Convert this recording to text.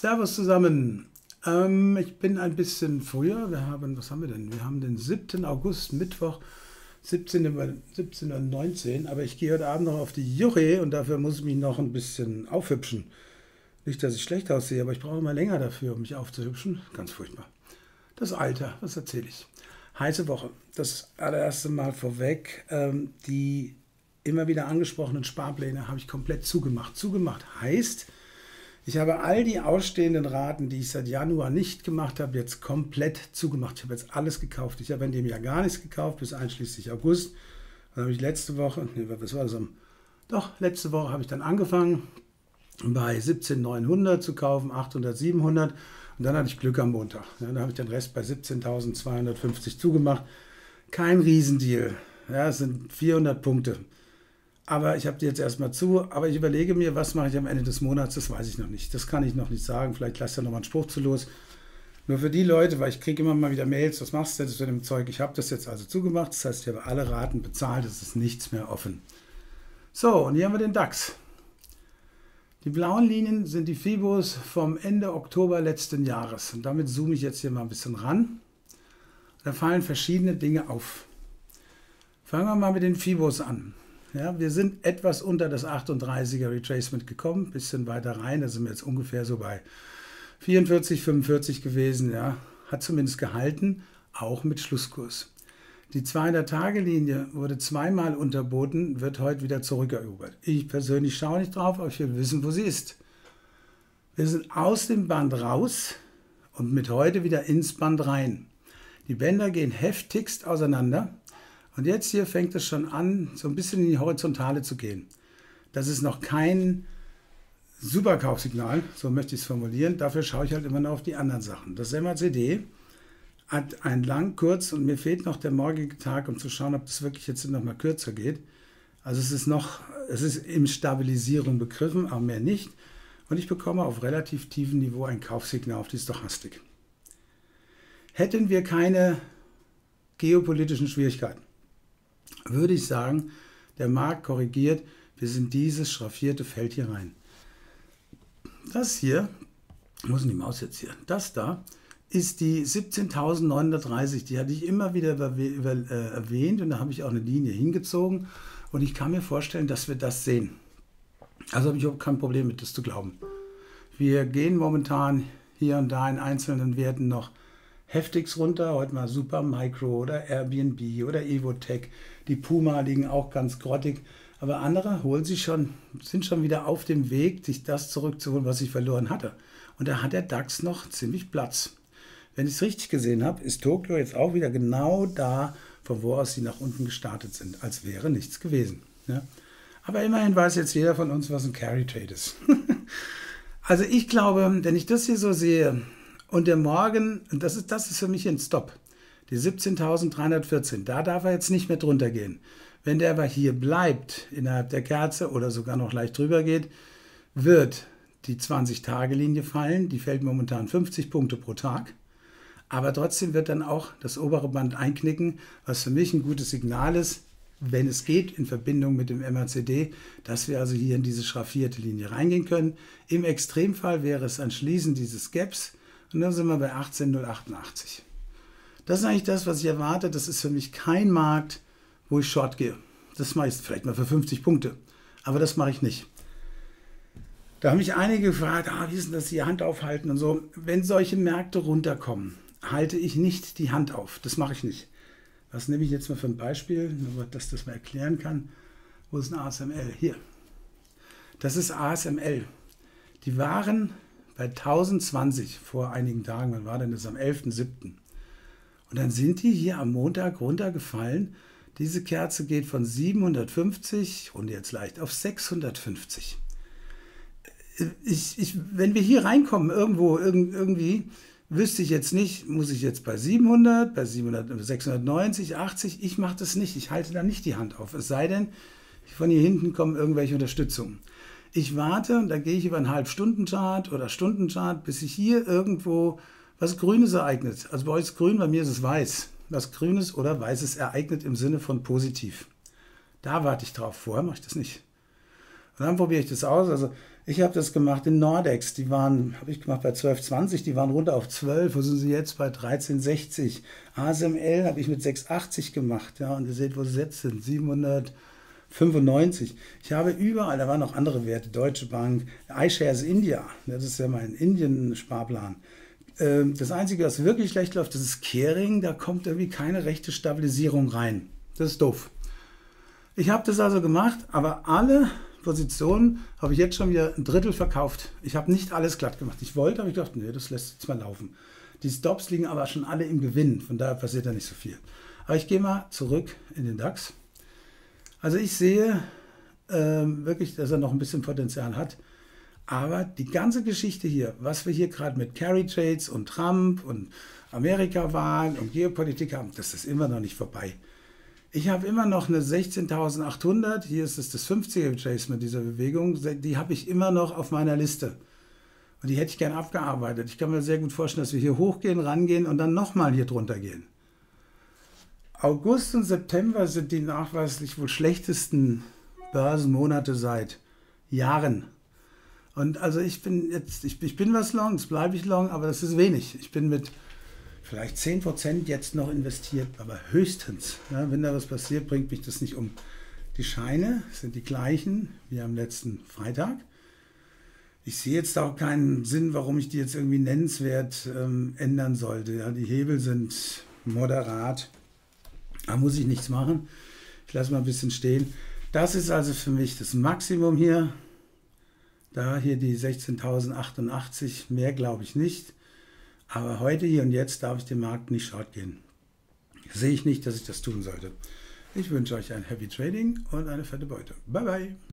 Servus zusammen. Ähm, ich bin ein bisschen früher. Wir haben, was haben wir denn? Wir haben den 7. August, Mittwoch, 17. 17 und 19. Aber ich gehe heute Abend noch auf die Juche und dafür muss ich mich noch ein bisschen aufhübschen. Nicht, dass ich schlecht aussehe, aber ich brauche immer länger dafür, um mich aufzuhübschen. Ganz furchtbar. Das Alter, was erzähle ich? Heiße Woche. Das allererste Mal vorweg. Ähm, die immer wieder angesprochenen Sparpläne habe ich komplett zugemacht. Zugemacht heißt, ich habe all die ausstehenden Raten, die ich seit Januar nicht gemacht habe, jetzt komplett zugemacht. Ich habe jetzt alles gekauft. Ich habe in dem Jahr gar nichts gekauft, bis einschließlich August. Dann habe ich letzte Woche, nee, was war das? Doch, letzte Woche habe ich dann angefangen, bei 17.900 zu kaufen, 800, 700. Und dann hatte ich Glück am Montag. Ja, dann habe ich den Rest bei 17.250 zugemacht. Kein Riesendeal. Ja, es sind 400 Punkte aber ich habe die jetzt erstmal zu. Aber ich überlege mir, was mache ich am Ende des Monats, das weiß ich noch nicht. Das kann ich noch nicht sagen. Vielleicht lasse ich ja noch mal einen Spruch zu los. Nur für die Leute, weil ich kriege immer mal wieder Mails, was machst du denn mit dem Zeug? Ich habe das jetzt also zugemacht. Das heißt, ich habe alle Raten bezahlt. Es ist nichts mehr offen. So, und hier haben wir den DAX. Die blauen Linien sind die Fibos vom Ende Oktober letzten Jahres. Und damit zoome ich jetzt hier mal ein bisschen ran. Da fallen verschiedene Dinge auf. Fangen wir mal mit den Fibos an. Ja, wir sind etwas unter das 38er Retracement gekommen, ein bisschen weiter rein. Da sind wir jetzt ungefähr so bei 44, 45 gewesen. Ja, hat zumindest gehalten, auch mit Schlusskurs. Die 200-Tage-Linie wurde zweimal unterboten, wird heute wieder zurückerobert. Ich persönlich schaue nicht drauf, aber ich will wissen, wo sie ist. Wir sind aus dem Band raus und mit heute wieder ins Band rein. Die Bänder gehen heftigst auseinander. Und jetzt hier fängt es schon an, so ein bisschen in die Horizontale zu gehen. Das ist noch kein Superkaufsignal, so möchte ich es formulieren. Dafür schaue ich halt immer noch auf die anderen Sachen. Das MACD hat ein lang, kurz und mir fehlt noch der morgige Tag, um zu schauen, ob das wirklich jetzt noch mal kürzer geht. Also es ist noch, es ist im Stabilisierung begriffen, aber mehr nicht. Und ich bekomme auf relativ tiefem Niveau ein Kaufsignal auf die Stochastik. Hätten wir keine geopolitischen Schwierigkeiten, würde ich sagen, der Markt korrigiert bis in dieses schraffierte Feld hier rein. Das hier, wo ist denn die Maus jetzt hier? Das da ist die 17.930, die hatte ich immer wieder äh, erwähnt und da habe ich auch eine Linie hingezogen und ich kann mir vorstellen, dass wir das sehen. Also habe ich überhaupt kein Problem mit, das zu glauben. Wir gehen momentan hier und da in einzelnen Werten noch heftigst runter. Heute mal Super Micro oder Airbnb oder Evotech. Die Puma liegen auch ganz grottig. Aber andere holen sich schon, sind schon wieder auf dem Weg, sich das zurückzuholen, was ich verloren hatte. Und da hat der DAX noch ziemlich Platz. Wenn ich es richtig gesehen habe, ist Tokio jetzt auch wieder genau da, von wo aus sie nach unten gestartet sind, als wäre nichts gewesen. Ja? Aber immerhin weiß jetzt jeder von uns, was ein Carry Trade ist. also ich glaube, wenn ich das hier so sehe, und der Morgen, das ist, das ist für mich ein Stop. Die 17.314, da darf er jetzt nicht mehr drunter gehen. Wenn der aber hier bleibt, innerhalb der Kerze oder sogar noch leicht drüber geht, wird die 20-Tage-Linie fallen. Die fällt momentan 50 Punkte pro Tag. Aber trotzdem wird dann auch das obere Band einknicken, was für mich ein gutes Signal ist, wenn es geht, in Verbindung mit dem MACD, dass wir also hier in diese schraffierte Linie reingehen können. Im Extremfall wäre es ein Schließen dieses Gaps und dann sind wir bei 18,088. Das ist eigentlich das, was ich erwarte. Das ist für mich kein Markt, wo ich short gehe. Das mache ich vielleicht mal für 50 Punkte. Aber das mache ich nicht. Da haben mich einige gefragt, ah, wie ist denn das hier Hand aufhalten und so. Wenn solche Märkte runterkommen, halte ich nicht die Hand auf. Das mache ich nicht. Was nehme ich jetzt mal für ein Beispiel, dass das mal erklären kann. Wo ist ein ASML? Hier. Das ist ASML. Die waren bei 1020 vor einigen Tagen, wann war denn das? Am 11.07. Und dann sind die hier am Montag runtergefallen. Diese Kerze geht von 750 und jetzt leicht auf 650. Ich, ich, wenn wir hier reinkommen, irgendwo, irg irgendwie, wüsste ich jetzt nicht, muss ich jetzt bei 700, bei 700, 690, 80, ich mache das nicht. Ich halte da nicht die Hand auf. Es sei denn, von hier hinten kommen irgendwelche Unterstützungen. Ich warte und da gehe ich über einen Halbstundenchart oder Stundenchart, bis sich hier irgendwo was Grünes ereignet. Also bei euch ist grün, bei mir ist es weiß. Was Grünes oder Weißes ereignet im Sinne von positiv. Da warte ich drauf. Vorher mache ich das nicht. Und dann probiere ich das aus. Also ich habe das gemacht in Nordex. Die waren, habe ich gemacht bei 12,20. Die waren runter auf 12. Wo sind sie jetzt? Bei 13,60. ASML habe ich mit 6,80 gemacht. Ja, und ihr seht, wo sie jetzt sind. 795. Ich habe überall, da waren noch andere Werte. Deutsche Bank, iShares India. Das ist ja mein Indien-Sparplan. Ähm, das Einzige, was wirklich schlecht läuft, das ist Kering. Da kommt irgendwie keine rechte Stabilisierung rein. Das ist doof. Ich habe das also gemacht, aber alle Positionen habe ich jetzt schon wieder ein Drittel verkauft. Ich habe nicht alles glatt gemacht. Ich wollte, aber ich dachte, nee, das lässt jetzt mal laufen. Die Stops liegen aber schon alle im Gewinn, von daher passiert da nicht so viel. Aber ich gehe mal zurück in den DAX. Also ich sehe ähm, wirklich, dass er noch ein bisschen Potenzial hat. Aber die ganze Geschichte hier, was wir hier gerade mit Carry Trades und Trump und Amerika-Wahlen und Geopolitik haben, das ist immer noch nicht vorbei. Ich habe immer noch eine 16.800, hier ist es das 50er Retracement dieser Bewegung, die habe ich immer noch auf meiner Liste. Und die hätte ich gern abgearbeitet. Ich kann mir sehr gut vorstellen, dass wir hier hochgehen, rangehen und dann nochmal hier drunter gehen. August und September sind die nachweislich wohl schlechtesten Börsenmonate seit Jahren. Und also ich bin jetzt, ich, ich bin was long, jetzt bleibe ich long, aber das ist wenig. Ich bin mit vielleicht 10% jetzt noch investiert, aber höchstens. Ja, wenn da was passiert, bringt mich das nicht um. Die Scheine sind die gleichen wie am letzten Freitag. Ich sehe jetzt auch keinen Sinn, warum ich die jetzt irgendwie nennenswert ähm, ändern sollte. Ja, die Hebel sind moderat. Da muss ich nichts machen. Ich lasse mal ein bisschen stehen. Das ist also für mich das Maximum hier. Da hier die 16.088, mehr glaube ich nicht. Aber heute, hier und jetzt darf ich den Markt nicht short gehen. Sehe ich nicht, dass ich das tun sollte. Ich wünsche euch ein Happy Trading und eine fette Beute. Bye bye.